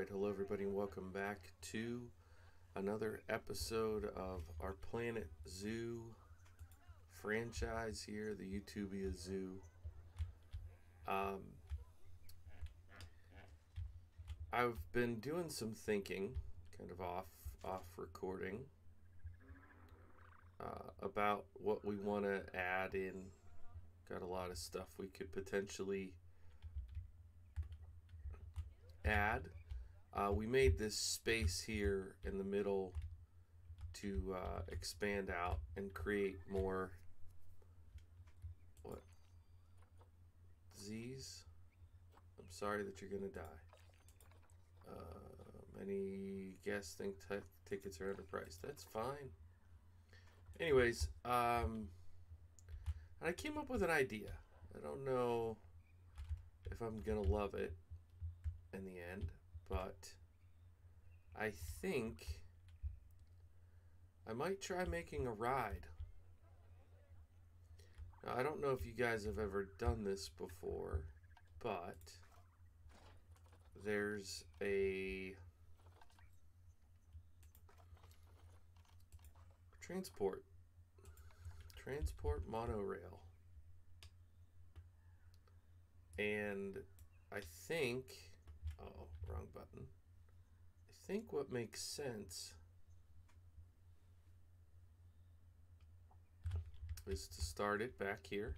right, hello everybody, and welcome back to another episode of our Planet Zoo franchise here, the Utopia Zoo. Um, I've been doing some thinking, kind of off off recording, uh, about what we want to add in. Got a lot of stuff we could potentially add. Uh, we made this space here in the middle to uh, expand out and create more what Z's. I'm sorry that you're gonna die. Uh, many guests think tickets are underpriced. That's fine. Anyways, um, and I came up with an idea. I don't know if I'm gonna love it in the end, but I think I might try making a ride. Now, I don't know if you guys have ever done this before, but there's a transport transport monorail and I think oh wrong button. I think what makes sense is to start it back here.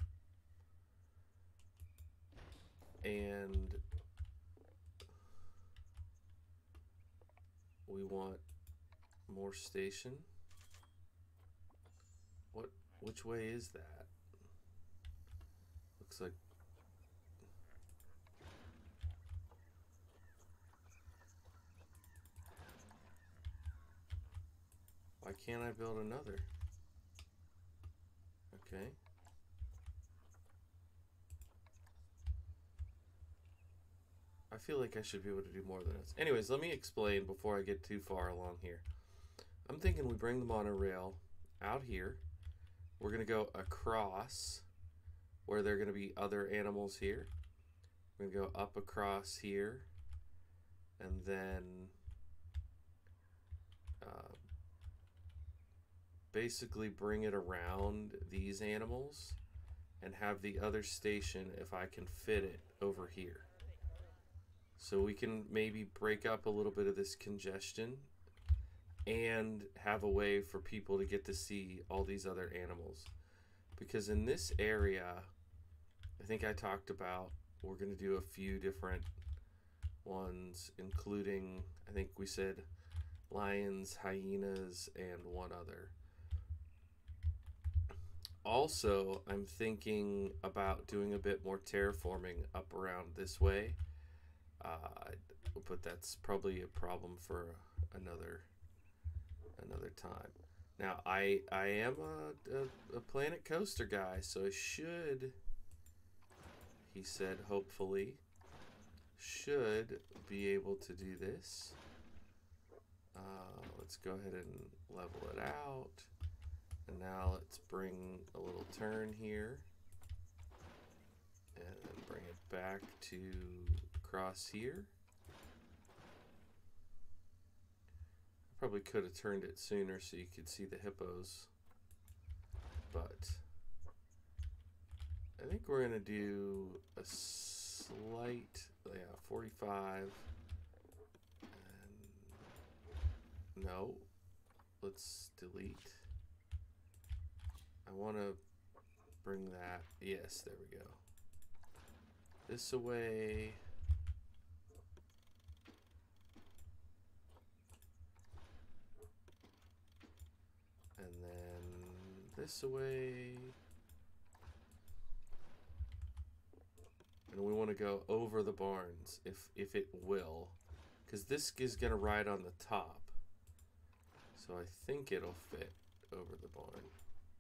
And we want more station. What which way is that? Looks like why can't I build another okay I feel like I should be able to do more than this. Anyways, let me explain before I get too far along here. I'm thinking we bring the monorail out here. We're going to go across where there are going to be other animals here. We're going to go up across here and then uh, basically bring it around these animals and have the other station if I can fit it over here. So we can maybe break up a little bit of this congestion and have a way for people to get to see all these other animals. Because in this area, I think I talked about we're going to do a few different ones, including, I think we said lions, hyenas, and one other. Also, I'm thinking about doing a bit more terraforming up around this way uh, but that's probably a problem for another another time. Now I I am a, a, a Planet Coaster guy, so I should. He said, hopefully, should be able to do this. Uh, let's go ahead and level it out. And now let's bring a little turn here. And bring it back to cross here. Probably could have turned it sooner so you could see the hippos. But I think we're to do a slight, yeah, 45. And no, let's delete. I want to bring that, yes, there we go. This away. And then this away. And we want to go over the barns, if, if it will. Because this is going to ride on the top. So I think it'll fit over the barn.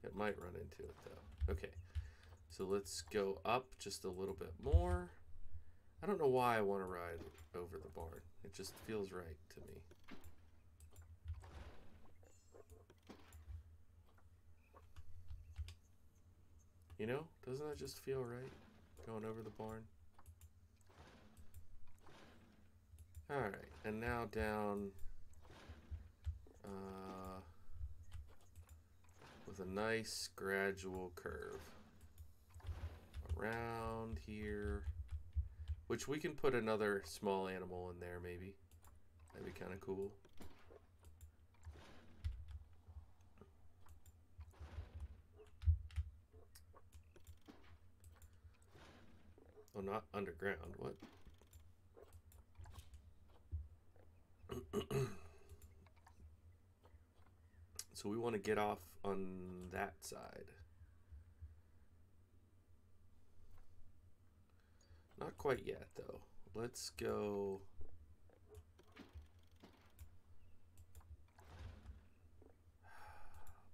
It might run into it, though. Okay. So let's go up just a little bit more. I don't know why I want to ride over the barn. It just feels right to me. You know, doesn't that just feel right? Going over the barn. Alright. And now down uh, with a nice gradual curve around here, which we can put another small animal in there maybe. That'd be kind of cool. Oh, not underground. What? so we want to get off on that side. Not quite yet, though. Let's go...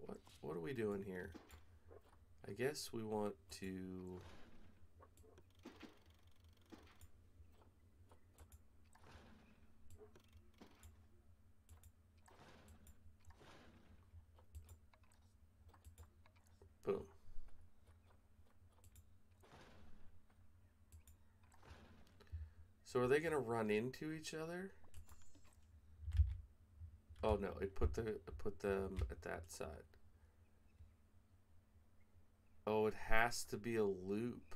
What, what are we doing here? I guess we want to... So are they gonna run into each other? Oh no, it put the it put them at that side. Oh, it has to be a loop.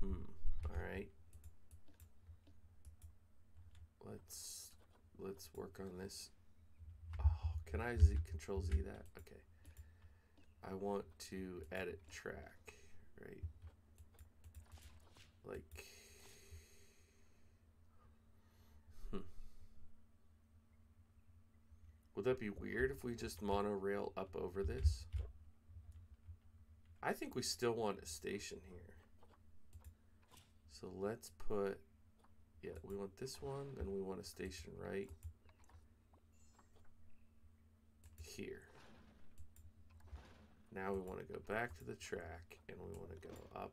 Hmm. All right. Let's let's work on this. Oh, can I Z control Z that? Okay. I want to edit track, right? Like Would that be weird if we just monorail up over this? I think we still want a station here. So let's put, yeah, we want this one, and we want a station right here. Now we want to go back to the track, and we want to go up.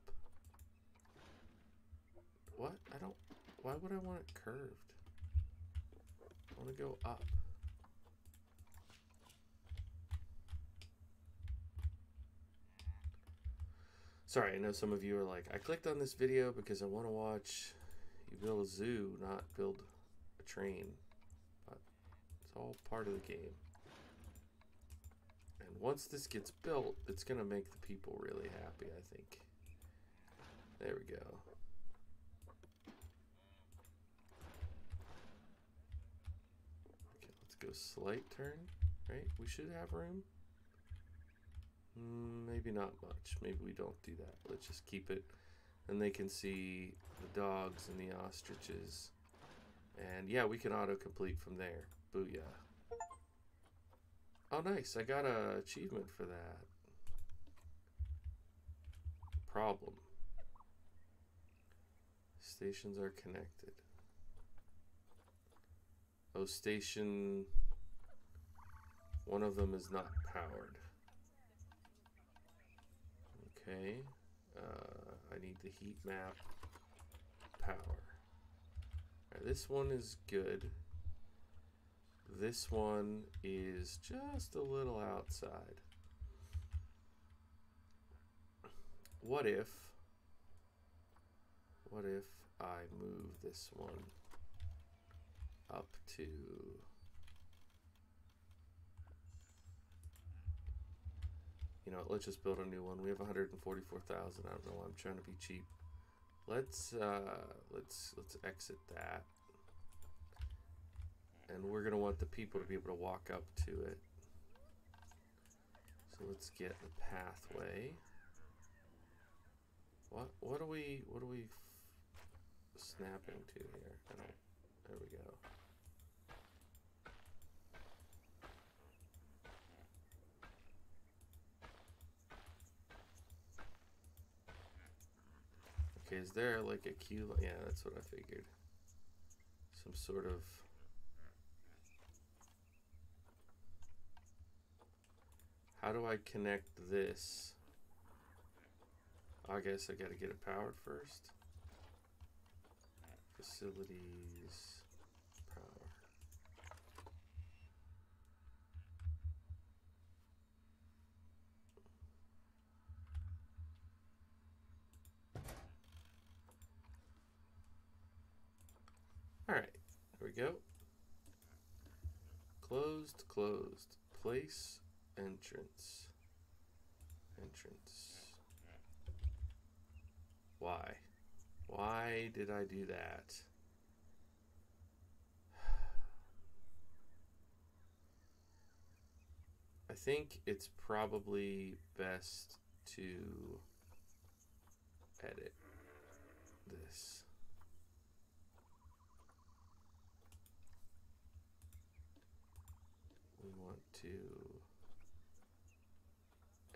What? I don't, why would I want it curved? I want to go up. Sorry, I know some of you are like, I clicked on this video because I want to watch you build a zoo, not build a train. But it's all part of the game. And once this gets built, it's going to make the people really happy, I think. There we go. Okay, let's go slight turn, right? We should have room. Mm, maybe not much. Maybe we don't do that. Let's just keep it. And they can see the dogs and the ostriches. And yeah, we can autocomplete from there. Booyah. Oh, nice. I got a achievement for that. Problem. Stations are connected. Oh, station... One of them is not powered. Okay. Uh, I need the heat map power. Right, this one is good. This one is just a little outside. What if, what if I move this one up to You know, let's just build a new one. We have 144,000. I don't know I'm trying to be cheap. Let's uh, let's let's exit that, and we're gonna want the people to be able to walk up to it. So let's get the pathway. What what are we what are we snapping to here? I don't. There we go. Is there like a queue? Yeah, that's what I figured. Some sort of... How do I connect this? I guess I gotta get it powered first. Facilities... All right. we go. Closed, closed. Place entrance. Entrance. Why? Why did I do that? I think it's probably best to edit this. We want to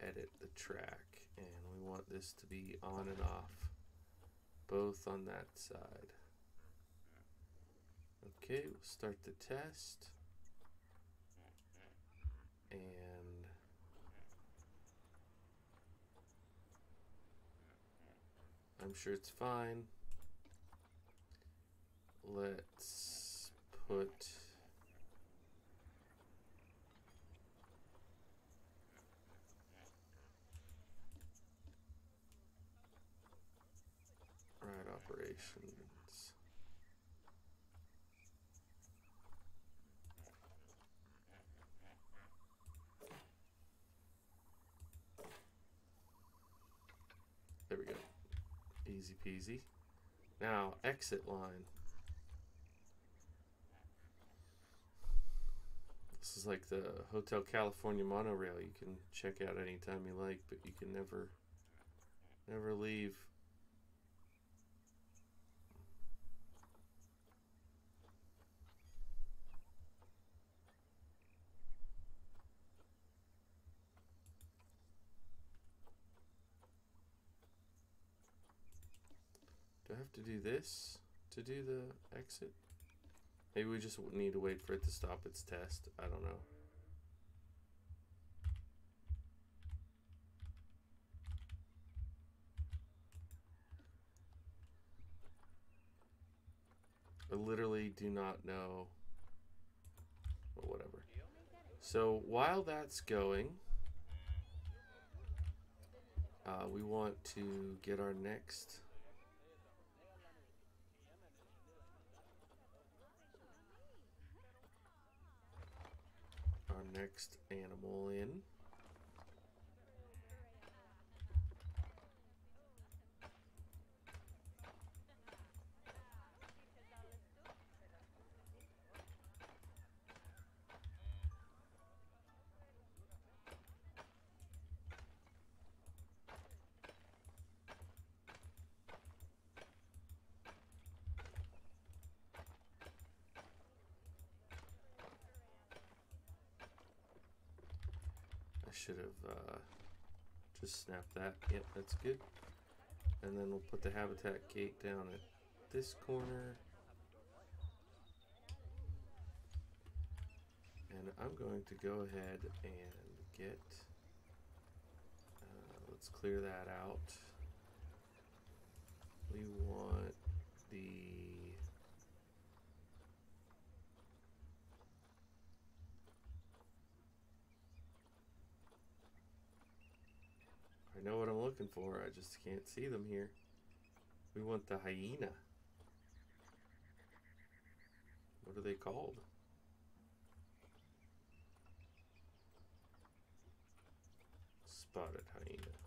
edit the track and we want this to be on and off both on that side. Okay, we'll start the test. And I'm sure it's fine. Let's put ride operations. There we go. Easy peasy. Now, exit line. This is like the Hotel California monorail. You can check out anytime you like, but you can never, never leave. To do this to do the exit? Maybe we just need to wait for it to stop its test. I don't know. I literally do not know. Well, whatever. So while that's going, uh, we want to get our next our next animal in. Should have uh, just snapped that. Yep, that's good. And then we'll put the habitat gate down at this corner. And I'm going to go ahead and get, uh, let's clear that out. We want the I know what I'm looking for, I just can't see them here. We want the hyena. What are they called? Spotted hyena.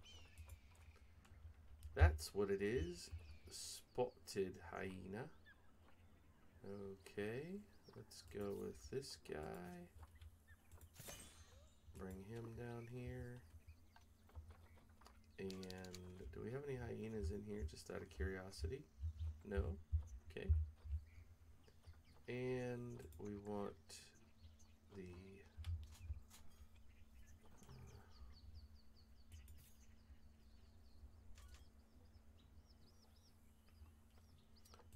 That's what it is. Spotted hyena. Okay, let's go with this guy. Bring him down here. And do we have any hyenas in here just out of curiosity? No? Okay. And we want the uh,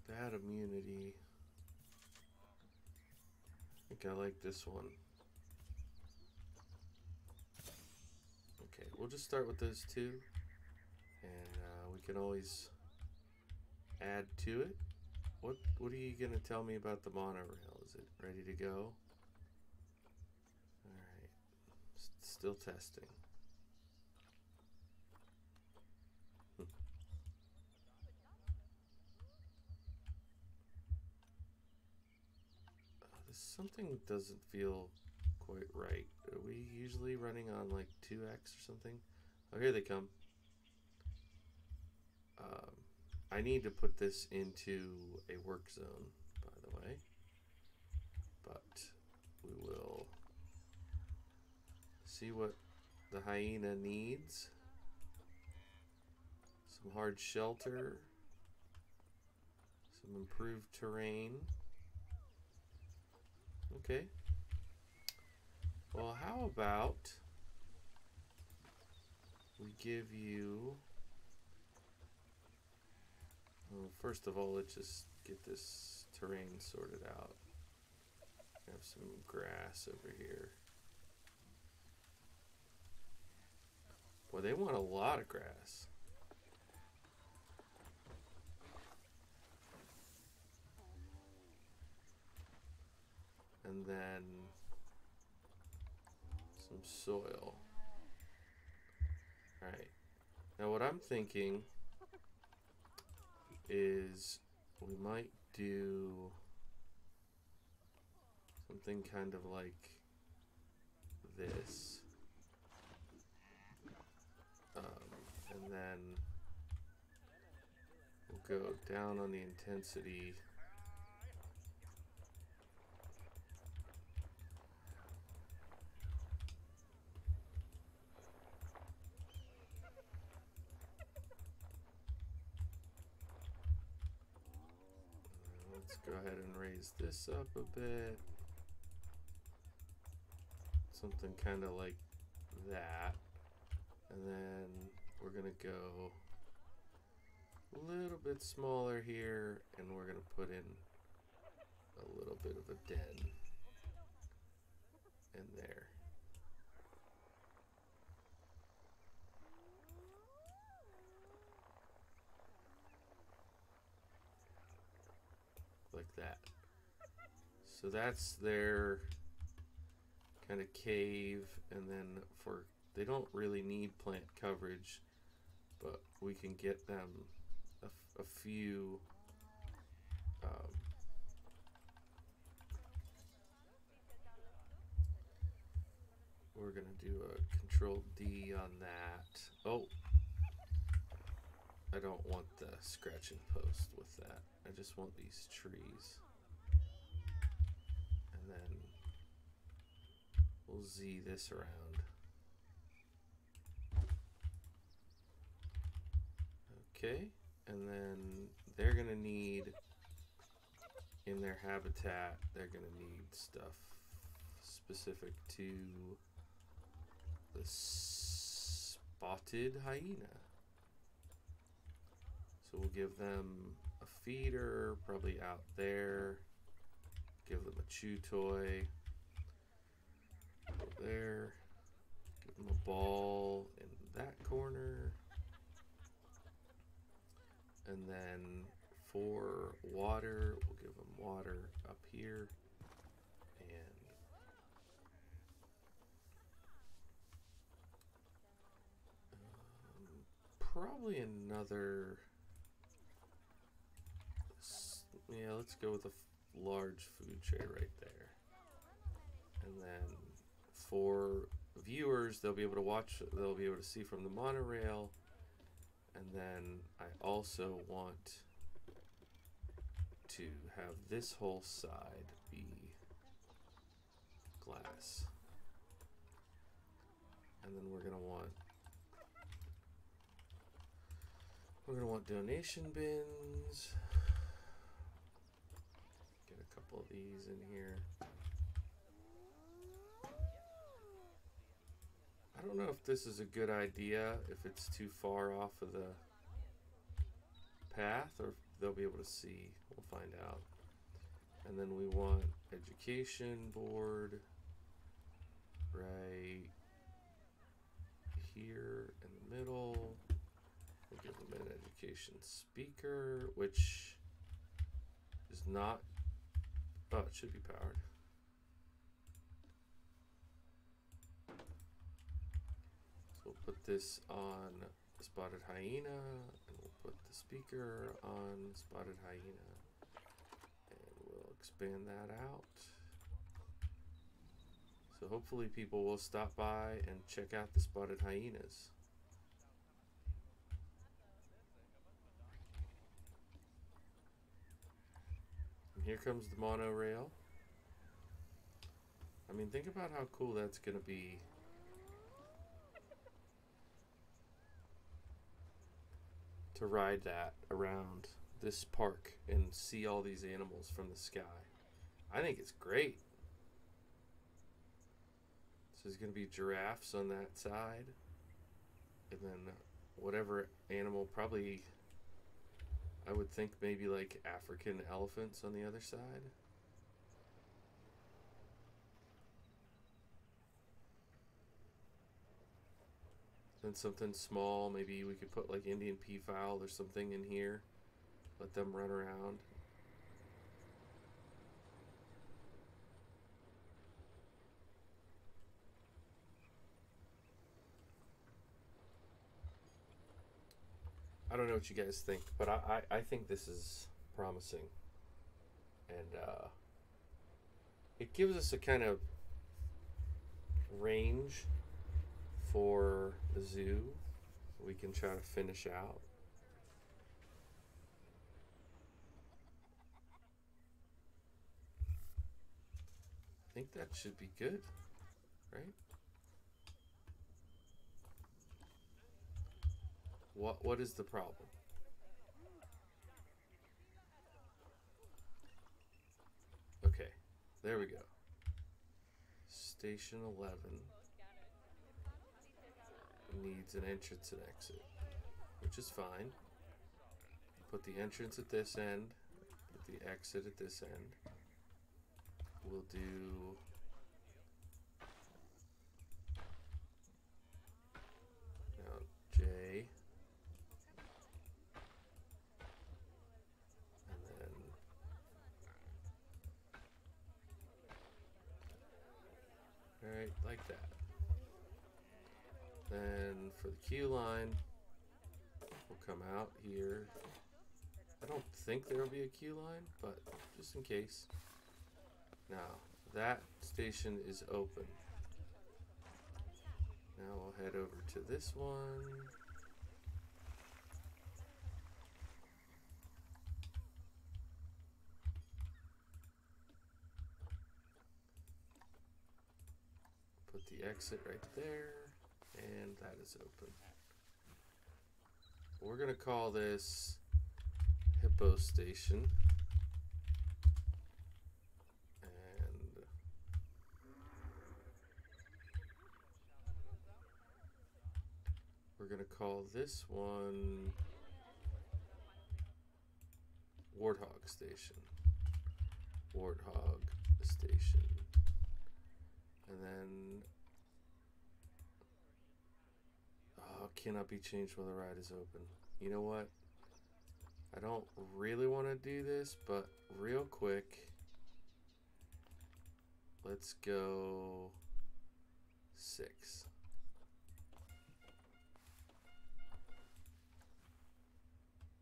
that immunity. I think I like this one. Okay, we'll just start with those two and uh, we can always add to it. What what are you gonna tell me about the monorail? Is it ready to go? All right, still testing. Hmm. something doesn't feel quite right. Are we usually running on like 2x or something? Oh, here they come. Um, I need to put this into a work zone, by the way. But we will see what the hyena needs. Some hard shelter. Some improved terrain. Okay. Well, how about we give you. Well, first of all, let's just get this terrain sorted out. Have some grass over here. Boy, they want a lot of grass. And then some soil. Alright. Now what I'm thinking is we might do something kind of like this. Um, and then we'll go down on the intensity. Let's go ahead and raise this up a bit. Something kind of like that. And then we're going to go a little bit smaller here and we're going to put in a little bit of a den in there. Like that. So that's their kind of cave and then for they don't really need plant coverage, but we can get them a, a few. Um, we're gonna do a control D on that. Oh, I don't want the scratching post with that. I just want these trees. And then we'll Z this around. Okay, and then they're gonna need in their habitat, they're gonna need stuff specific to the spotted hyena. So we'll give them a feeder, probably out there. Give them a chew toy. Go there. Give them a ball in that corner. And then for water, we'll give them water up here. And um, probably another. Yeah, let's go with a large food tray right there. And then for viewers, they'll be able to watch, they'll be able to see from the monorail and then I also want to have this whole side be glass. And then we're to want we're to want donation bins. Couple of these in here. I don't know if this is a good idea, if it's too far off of the path, or they'll be able to see. We'll find out. And then we want education board right here in the middle. We'll give them an education speaker, which is not, oh, it should be powered. So we'll put this on spotted hyena and we'll put the speaker on spotted hyena and we'll expand that out So hopefully people will stop by and check out the spotted hyenas. Here comes the monorail. I mean, think about how cool that's going to be. To ride that around this park and see all these animals from the sky. I think it's great. So there's going to be giraffes on that side. And then whatever animal, probably, I would think maybe like African elephants on the other side. Then something small, maybe we could put like Indian peafowl or something in here. Let them run around. I don't know what you guys think, but I, I, I think this is promising. And uh, it gives us a kind of range for the zoo we can try to finish out. I think that should be good, right? What what is the problem? Okay, there we go. Station 11 needs an entrance and exit, which is fine. Put the entrance at this end, put the exit at this end. We'll do J and then all right like that then for the queue line we'll come out here I don't think there will be a queue line but just in case now, that station is open. Now we'll head over to this one. The exit right there, and that is open. We're going to call this Hippo Station. And we're going to call this one Warthog Station. Warthog Station. And then oh, cannot be changed while the ride is open. You know what? I don't really want to do this, but real quick, let's go six.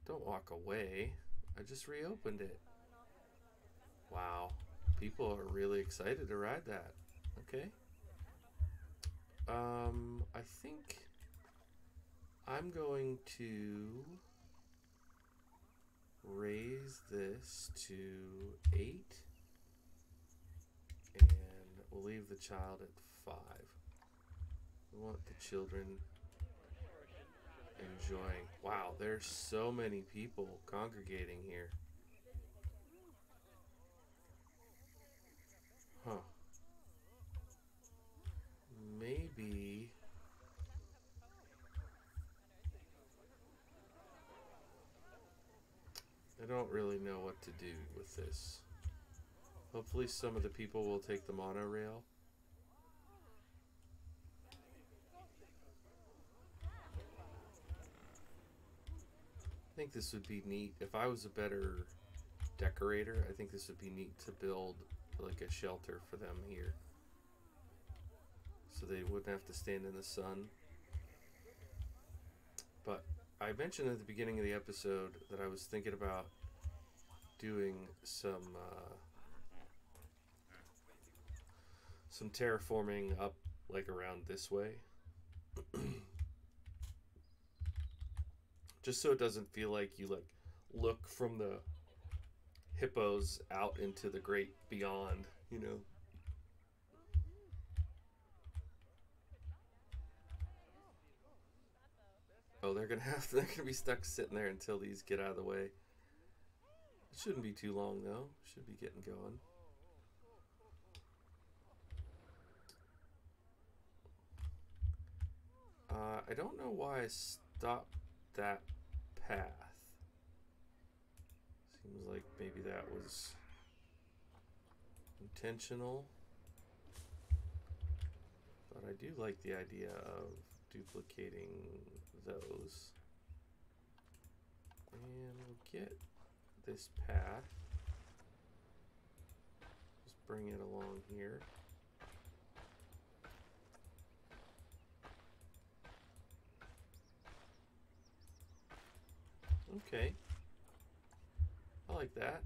Don't walk away. I just reopened it. Wow. People are really excited to ride that. Okay. Um, I think I'm going to raise this to 8 and we'll leave the child at 5. We want the children enjoying. Wow, there's so many people congregating here. Huh. Maybe. I don't really know what to do with this. Hopefully some of the people will take the monorail. I think this would be neat. If I was a better decorator, I think this would be neat to build like a shelter for them here. They wouldn't have to stand in the sun. But I mentioned at the beginning of the episode that I was thinking about doing some uh, some terraforming up like around this way. Just so it doesn't feel like you like look from the hippos out into the great beyond, you know. Oh, they're gonna have they're gonna be stuck sitting there until these get out of the way. It shouldn't be too long though. Should be getting going. Uh, I don't know why I stopped that path. Seems like maybe that was intentional. But I do like the idea of duplicating those. And we'll get this path. Just bring it along here. Okay. I like that.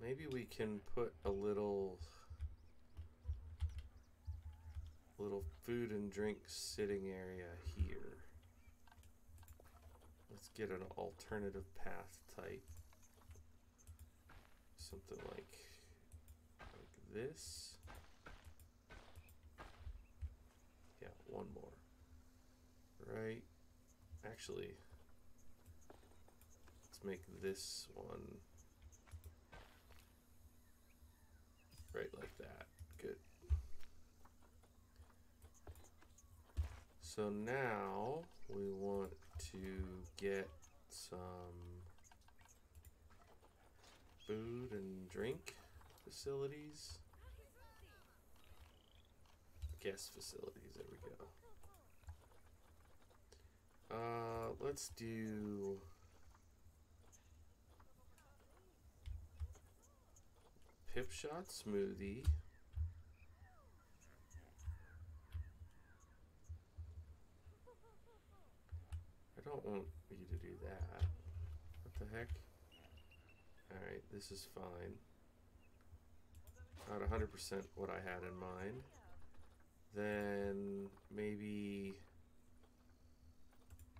Maybe we can put a little little food and drink sitting area here. Let's get an alternative path type. Something like like this. Yeah, one more. Right. Actually, let's make this one right like that. Good. So now we want to get some food and drink facilities. Guest facilities, there we go. Uh, let's do pip shot smoothie. Don't want you to do that. What the heck? Alright, this is fine. Not 100% what I had in mind. Then maybe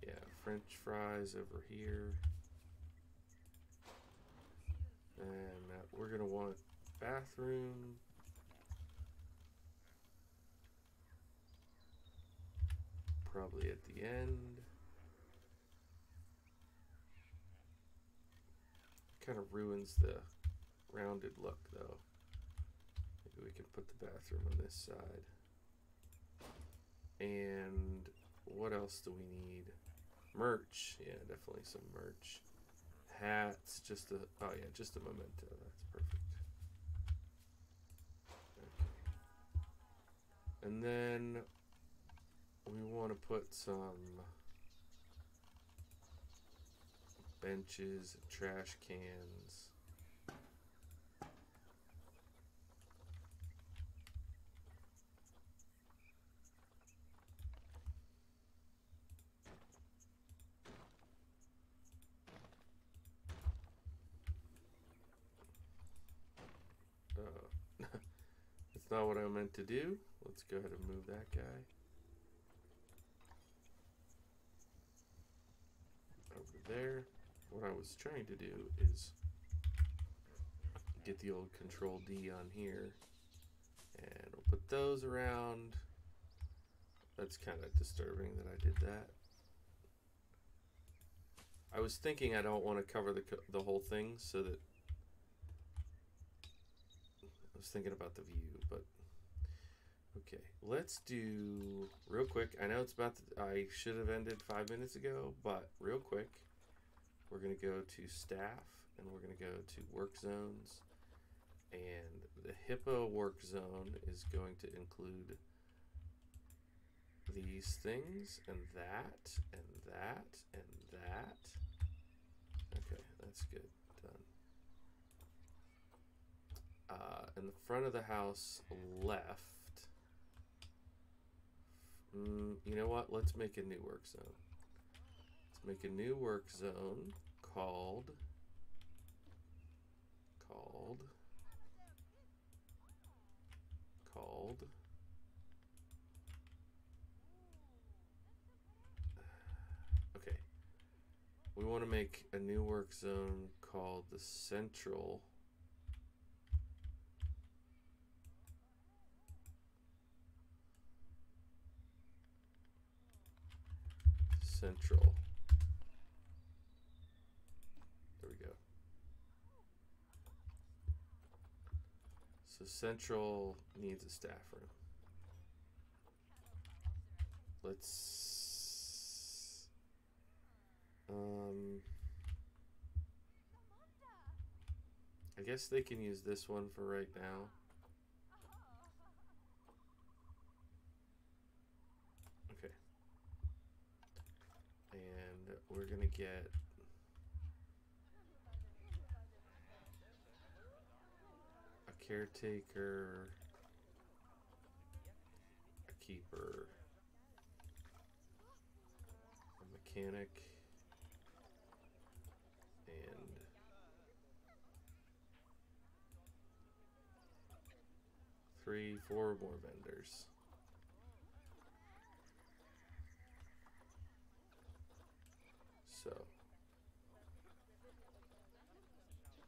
yeah, french fries over here. And uh, we're going to want bathroom. Probably at the end. Kind of ruins the rounded look though. Maybe we can put the bathroom on this side. And what else do we need? Merch. Yeah, definitely some merch. Hats. Just a. Oh yeah, just a memento. That's perfect. Okay. And then we want to put some benches, trash cans. Uh, it's not what I meant to do. Let's go ahead and move that guy. Over there. What I was trying to do is get the old control D on here. And we'll put those around. That's kind of disturbing that I did that. I was thinking I don't want to cover the, the whole thing so that I was thinking about the view, but okay. Let's do real quick. I know it's about. I should have ended five minutes ago, but real quick, we're gonna go to staff and we're gonna go to work zones, and the hippo work zone is going to include these things and that and that and that. Okay, that's good. Done. uh, in the front of the house left. Mm, you know what? Let's make a new work zone. Make a new work zone called called called. Okay. We want to make a new work zone called the Central. Central. There we go. So Central needs a staff room. Let's um I guess they can use this one for right now. Okay. And we're going to get caretaker, a keeper, a mechanic, and three, four more vendors. So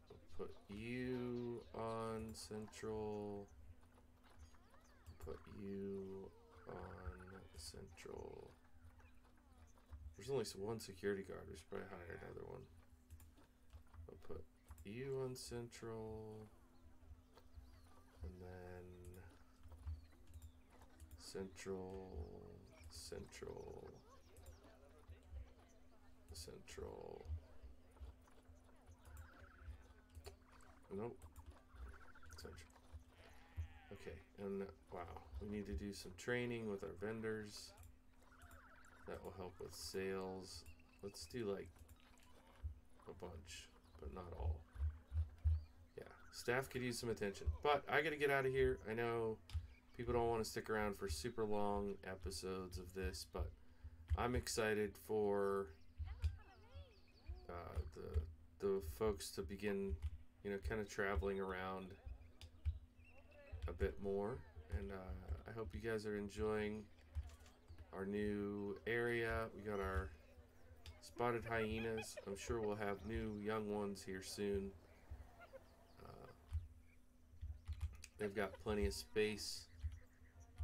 we'll put you on central. Put you on central. There's only one security guard. We should probably hire another one. I'll put you on central. And then central, central, central. Nope. Okay, and wow, we need to do some training with our vendors. That will help with sales. Let's do like a bunch, but not all. Yeah, staff could use some attention. But I gotta get out of here. I know people don't want to stick around for super long episodes of this, but I'm excited for uh, the the folks to begin, you know, kind of traveling around a bit more. And uh, I hope you guys are enjoying our new area. We got our spotted hyenas. I'm sure we'll have new young ones here soon. Uh, they've got plenty of space.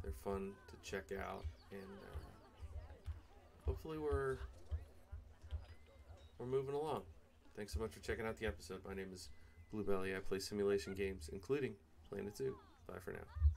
They're fun to check out, and uh, hopefully we're we're moving along. Thanks so much for checking out the episode. My name is Bluebelly. I play simulation games, including Planet Zoo. Bye for now.